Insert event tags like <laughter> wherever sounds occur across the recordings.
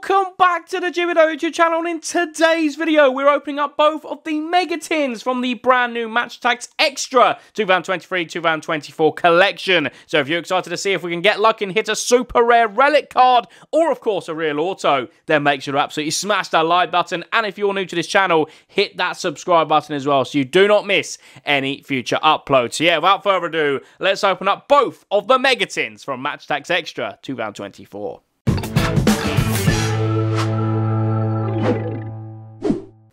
welcome back to the Jimmy YouTube channel. And in today's video, we're opening up both of the Mega Tins from the brand new Match Attax Extra 2023-2024 collection. So if you're excited to see if we can get lucky and hit a super rare relic card, or of course a real auto, then make sure to absolutely smash that like button. And if you're new to this channel, hit that subscribe button as well so you do not miss any future uploads. So yeah, without further ado, let's open up both of the Mega Tins from Match Attax Extra 2024.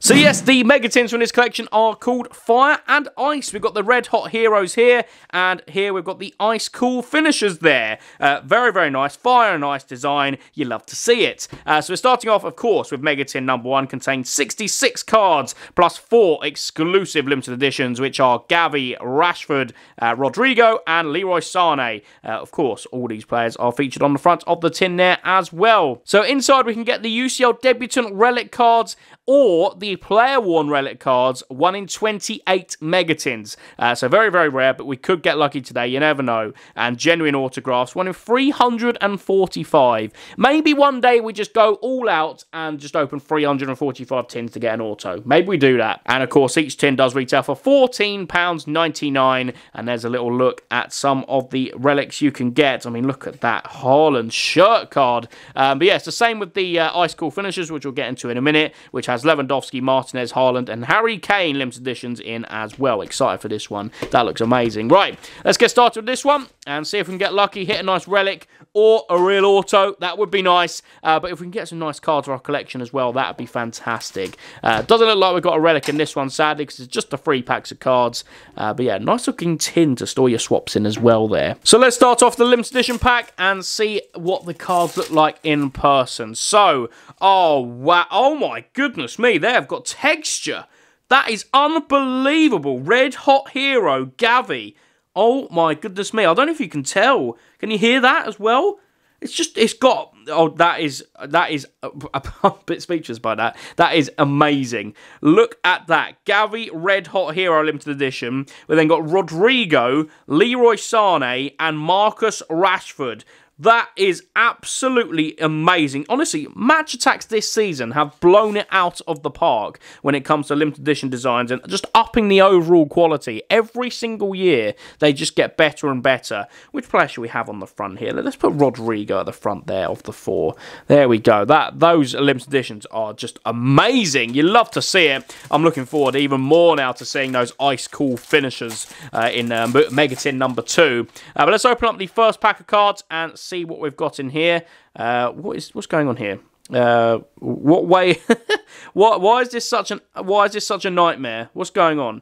So yes, the Mega Tins from this collection are called Fire and Ice. We've got the Red Hot Heroes here, and here we've got the Ice Cool Finishers there. Uh, very, very nice. Fire and Ice design. You love to see it. Uh, so we're starting off, of course, with Mega Tin number one, contains 66 cards, plus four exclusive limited editions, which are Gavi, Rashford, uh, Rodrigo, and Leroy Sane. Uh, of course, all these players are featured on the front of the tin there as well. So inside we can get the UCL Debutant Relic cards, or the player worn relic cards, 1 in 28 megatins. Uh, so very, very rare, but we could get lucky today, you never know. And genuine autographs, 1 in 345. Maybe one day we just go all out and just open 345 tins to get an auto. Maybe we do that. And of course, each tin does retail for £14.99. And there's a little look at some of the relics you can get. I mean, look at that Haaland shirt card. Um, but yeah, it's the same with the uh, Ice Cool finishers, which we'll get into in a minute, which has has Lewandowski, Martinez, Haaland, and Harry Kane limited editions in as well. Excited for this one. That looks amazing. Right, let's get started with this one and see if we can get lucky, hit a nice relic or a real auto. That would be nice. Uh, but if we can get some nice cards for our collection as well, that would be fantastic. Uh, doesn't look like we've got a relic in this one, sadly, because it's just the three packs of cards. Uh, but yeah, nice looking tin to store your swaps in as well there. So let's start off the limited edition pack and see what the cards look like in person. So, oh wow, oh my goodness goodness me, they have got texture. That is unbelievable. Red Hot Hero, Gavi. Oh my goodness me. I don't know if you can tell. Can you hear that as well? It's just, it's got, oh, that is, that is, <laughs> I'm a bit speechless by that. That is amazing. Look at that. Gavi Red Hot Hero Limited Edition. We then got Rodrigo, Leroy Sane, and Marcus Rashford. That is absolutely amazing. Honestly, Match Attax this season have blown it out of the park when it comes to limited edition designs and just upping the overall quality. Every single year, they just get better and better. Which player should we have on the front here? Let's put Rodrigo at the front there of the four. There we go. That Those limited editions are just amazing. You love to see it. I'm looking forward even more now to seeing those ice cool finishers uh, in uh, Megatin number two. Uh, but let's open up the first pack of cards and see what we've got in here. Uh, what is what's going on here? Uh, what way? <laughs> what? Why is this such an? Why is this such a nightmare? What's going on?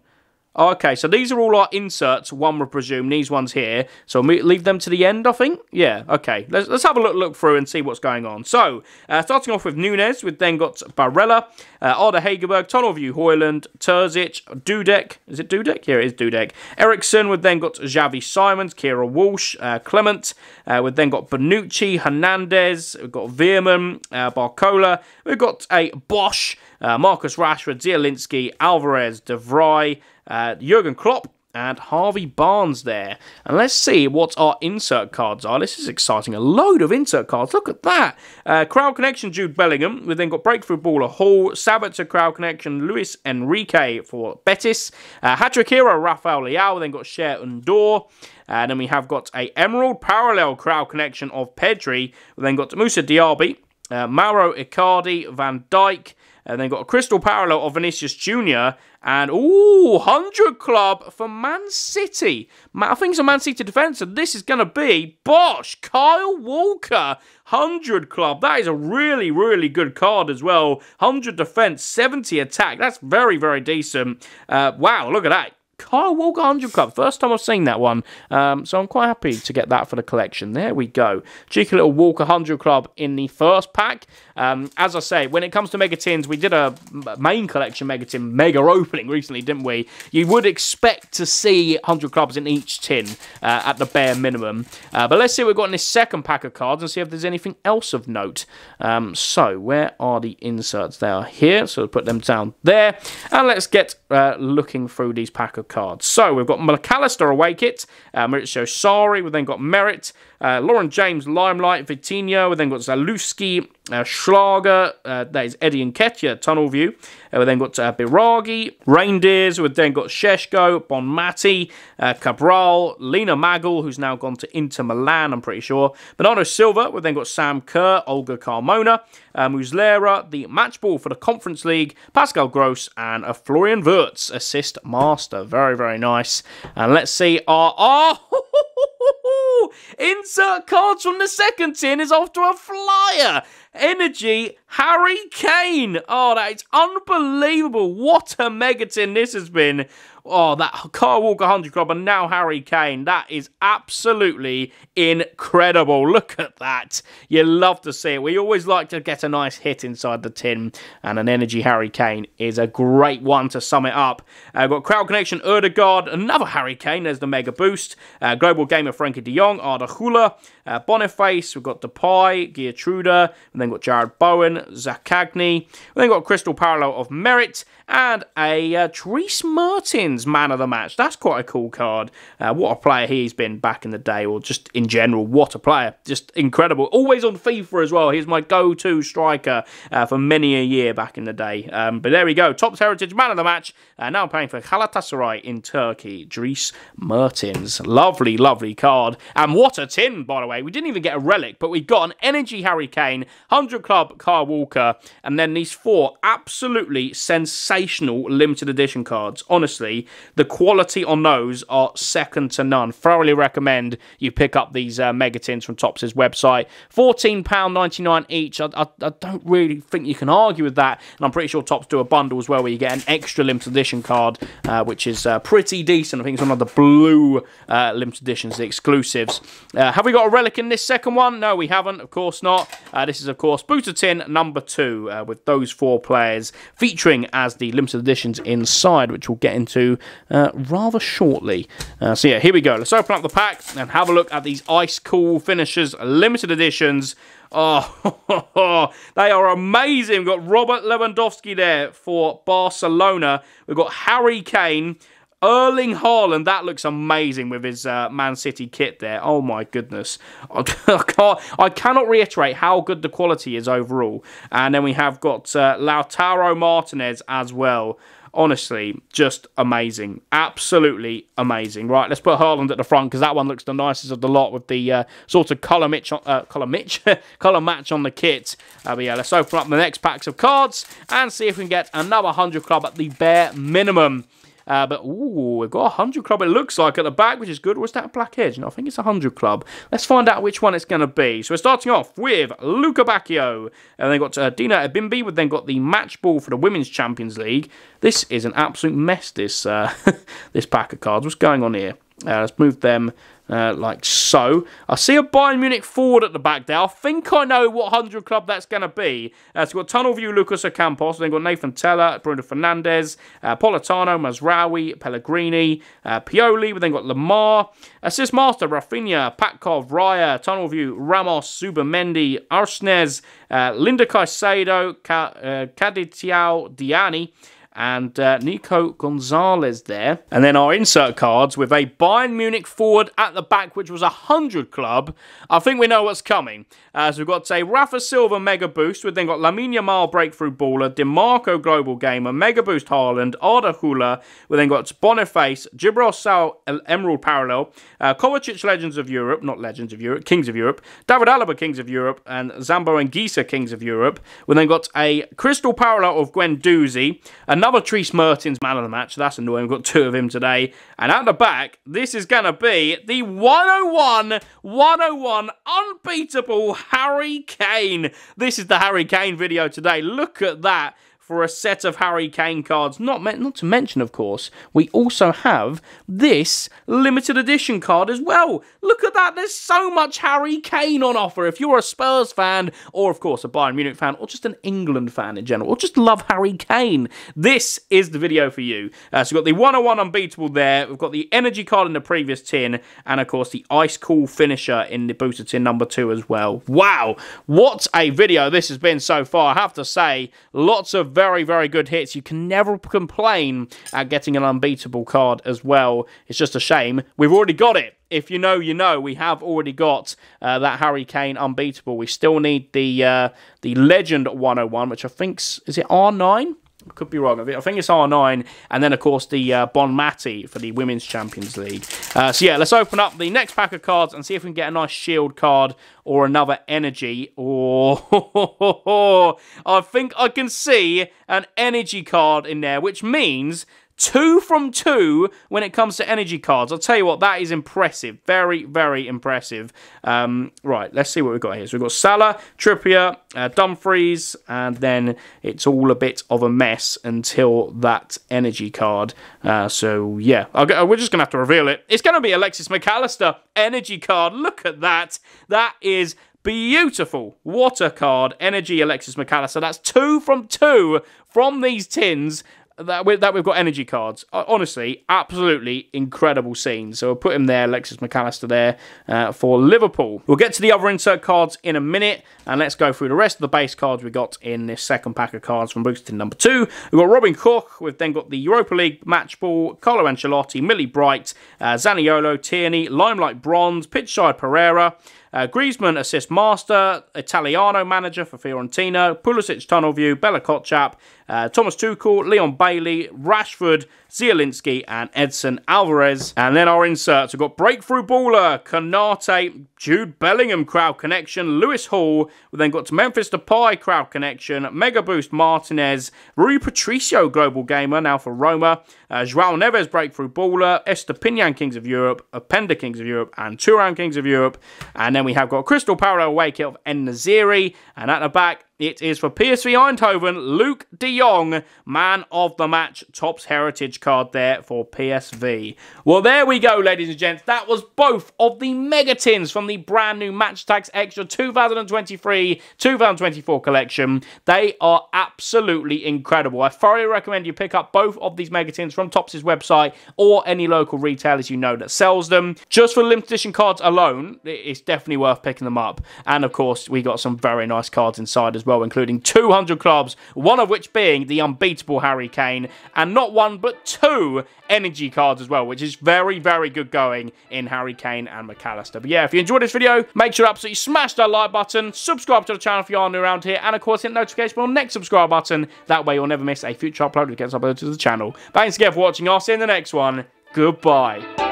Okay, so these are all our inserts, one would presume, these ones here. So leave them to the end, I think? Yeah, okay. Let's, let's have a look, look through and see what's going on. So, uh, starting off with Nunez, we've then got Barella, uh, Ada Hegerberg, Tunnel View Højlund, Terzic, Dudek. Is it Dudek? Here it is, Dudek. Eriksen, we've then got Xavi Simons, Keira Walsh, uh, Clement. Uh, we've then got Bonucci, Hernandez, we've got Veerman, uh, Barcola. We've got a Bosch, uh, Marcus Rashford, Zielinski, Alvarez, De Vrij, uh, Jurgen Klopp, and Harvey Barnes there. And let's see what our insert cards are. This is exciting. A load of insert cards. Look at that. Uh, crowd Connection, Jude Bellingham. We've then got Breakthrough Baller Hall, Sabitzer Crowd Connection, Luiz Henrique for Betis. Uh, Hat-trick Hero, Rafael Leao. We've then got Cher Ndour. And then we have got a Emerald Parallel Crowd Connection of Pedri. We've then got Moussa Diaby, uh, Mauro Icardi, Van Dijk. And then got a crystal parallel of Vinicius Jr. And, ooh, 100 club for Man City. I think it's a Man City defender. This is going to be Bosch, Kyle Walker, 100 club. That is a really, really good card as well. 100 defense, 70 attack. That's very, very decent. Uh, wow, look at that. Kyle Walker 100 Club. First time I've seen that one. Um, so I'm quite happy to get that for the collection. There we go. Cheeky little Walker 100 Club in the first pack. Um, as I say, when it comes to Mega Tins, we did a main collection Mega Tin mega opening recently, didn't we? You would expect to see 100 clubs in each tin uh, at the bare minimum. Uh, but let's see what we've got in this second pack of cards and see if there's anything else of note. Um, so, where are the inserts? They are here, so we'll put them down there. And let's get uh, looking through these pack of of cards. So we've got McAllister away kit, uh, Maurizio Sarri, we've then got Merritt, uh, Lauren James, Limelight, Vitinho, we've then got Zalewski, uh, Schlager, uh, that is Eddie Nketiah, Tunnel View. Uh, we've then got uh, Biraghi, Reijnders, we've then got Šeško, Bonmati, uh, Cabral, Lina Magull, who's now gone to Inter Milan, I'm pretty sure. Bernardo Silva, we've then got Sam Kerr, Olga Carmona, uh, Muslera, the match ball for the Conference League, Pascal Gross, and a Florian Wirtz, assist master. Very, very nice. And let's see our. Oh, <laughs> insert cards from the second tin is off to a flyer. Energy Harry Kane. Oh, that is unbelievable. What a megatin this has been. Oh, that Kyle Walker 100 Club and now Harry Kane. That is absolutely incredible. Look at that. You love to see it. We always like to get a nice hit inside the tin, and an Energy Harry Kane is a great one to sum it up. Uh, got Crowd Connection, Ødegaard, another Harry Kane. There's the Mega Boost. Uh, Global Gamer, Frenkie de Jong, Arda Güler, uh, Boniface. We've got Depay, Geertruida, and then got Jarrod Bowen, Zaccagni. We then got Crystal Parallel of Merit, and a uh, Dries Mertens man of the match. That's quite a cool card. Uh, what a player he's been back in the day, or just in general, what a player. Just incredible. Always on FIFA as well. He's my go to striker uh, for many a year back in the day. Um, but there we go. Topps Heritage man of the match. Uh, now playing for Galatasaray in Turkey. Dries Mertens. Lovely, lovely card. And what a tin, by the way. We didn't even get a relic, but we got an Energy Harry Kane, 100 Club Kyle Walker, and then these four absolutely sensational limited edition cards. Honestly, the quality on those are second to none. Thoroughly recommend you pick up these uh, Megatins from Topps' website. £14.99 each. I, I, I, don't really think you can argue with that. And I'm pretty sure Topps do a bundle as well where you get an extra limited edition card, uh, which is uh, pretty decent. I think it's one of the blue uh, limited editions, the exclusives. Uh, have we got a relic in this second one? No, we haven't. Of course not. Uh, this is, of course, Booster Tin number two with those four players featuring as the the limited editions inside, which we'll get into uh, rather shortly. Uh, so yeah, here we go. Let's open up the pack and have a look at these ice cool finishers limited editions. Oh, <laughs> they are amazing. We've got Robert Lewandowski there for Barcelona. We've got Harry Kane. Erling Haaland, that looks amazing with his uh, Man City kit there. Oh my goodness. <laughs> I, can't, I cannot reiterate how good the quality is overall. And then we have got uh, Lautaro Martinez as well. Honestly, just amazing. Absolutely amazing. Right, let's put Haaland at the front because that one looks the nicest of the lot with the uh, sort of colour match, uh, colour <laughs> colour match on the kit. Uh, but yeah, let's open up the next packs of cards and see if we can get another 100 club at the bare minimum. Uh, but, ooh, we've got a 100 club, it looks like, at the back, which is good. Was that a black edge? No, I think it's a 100 club. Let's find out which one it's going to be. So we're starting off with Luca Bacchio. And then got uh, Dina Ebimbe. We've then got the match ball for the Women's Champions League. This is an absolute mess, this, uh, <laughs> this pack of cards. What's going on here? Uh, let's move them uh, like so. I see a Bayern Munich forward at the back there. I think I know what 100 club that's going to be. Uh, so we've got Tunnel View, Lucas Ocampos. Then got Nathan Tella, Bruno Fernandes, uh, Politano, Mazraoui, Pellegrini, uh, Pioli. We've then got Lamar. Assist Master, Rafinha, Patkov, Raya, Tunnel View, Ramos, Zubimendi, Arsnes, uh, Linda Caicedo, Ka- uh, Kadidiatou Diani and uh, Nico Gonzalez there. And then our insert cards with a Bayern Munich forward at the back, which was a 100 club. I think we know what's coming. Uh, so we've got, say, Rafa Silva Mega Boost. We've then got Lamine Yamal Breakthrough Baller, Dimarco Global Gamer, Mega Boost Haaland, Arda Güler. We've then got Boniface, Gibril Sal Emerald Parallel, uh, Kovacic Legends of Europe, not Legends of Europe, Kings of Europe, David Alaba Kings of Europe, and Zambo Anguissa Kings of Europe. We've then got a Crystal Parallel of Guendouzi, Another Dries Mertens man of the match. That's annoying. We've got two of him today. And at the back, this is going to be the 101 101 unbeatable Harry Kane. This is the Harry Kane video today. Look at that for a set of Harry Kane cards. Not, not to mention, of course, we also have this limited edition card as well. Look at that. There's so much Harry Kane on offer. If you're a Spurs fan, or of course a Bayern Munich fan, or just an England fan in general, or just love Harry Kane, this is the video for you. Uh, so we've got the 101 Unbeatable there. We've got the energy card in the previous tin, and of course the Ice Cool finisher in the booster tin number two as well. Wow, what a video this has been so far. I have to say, lots of very, very good hits. You can never complain at getting an unbeatable card as well. It's just a shame. We've already got it. If you know, you know. We have already got uh, that Harry Kane unbeatable. We still need the uh, the Legend 101, which I think is it R9? Could be wrong. I think it's R9, and then of course the uh, Bonmati for the Women's Champions League. Uh, so yeah, let's open up the next pack of cards and see if we can get a nice Shield card or another Energy. Or <laughs> I think I can see an Energy card in there, which means Two from two when it comes to energy cards. I'll tell you what, that is impressive. Very, very impressive. Um, right, let's see what we've got here. So we've got Salah, Trippier, uh, Dumfries, and then it's all a bit of a mess until that energy card. Uh, so, yeah, we're just going to have to reveal it. It's going to be Alexis McAllister energy card. Look at that. That is beautiful water card energy alexis mcallister that's two from two from these tins that, we, that we've got energy cards. Uh, honestly, absolutely incredible scene. So we'll put him there, Alexis McAllister there uh, for Liverpool. We'll get to the other insert cards in a minute, and let's go through the rest of the base cards we got in this second pack of cards from Boosted number two. We've got Robin Koch. we've then got the Europa League match ball, Carlo Ancelotti, Millie Bright, uh, Zaniolo, Tierney, Limelight Bronze, Pitchside Pereira, uh, Griezmann, assist master, Italiano manager for Fiorentina, Pulisic tunnel view, Bella Kotchap, uh, Thomas Tuchel, Leon Bailey, Rashford, Zielinski, and Edson Alvarez. And then our inserts, we've got Breakthrough Baller, Konate, Jude Bellingham crowd connection, Lewis Hall. We then got to Memphis Depay crowd connection, Mega Boost Martinez, Rui Patricio global gamer now for Roma, uh, Joao Neves breakthrough baller, Estupiñán Kings of Europe, Openda Kings of Europe, and Turan Kings of Europe. And then we have got Crystal Parallel kit of En-Nesyri, and at the back it is for PSV Eindhoven, Luuk de Jong, man of the match, Topps Heritage card there for PSV. Well, there we go, ladies and gents. That was both of the mega tins from the brand new Match Attax Extra 2023-2024 collection. They are absolutely incredible. I thoroughly recommend you pick up both of these mega tins from Topps' website or any local retailers you know that sells them. Just for limited edition cards alone, it's definitely worth picking them up. And of course, we got some very nice cards inside as well well, including 200 clubs, one of which being the unbeatable Harry Kane, and not one but two energy cards as well, which is very, very good going in Harry Kane and McAllister. But yeah, if you enjoyed this video, make sure to absolutely smash that like button, subscribe to the channel if you are new around here, and of course hit the notification bell next subscribe button. That way you'll never miss a future upload that gets uploaded to the channel. Thanks again for watching. I'll see you in the next one. Goodbye.